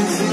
to finish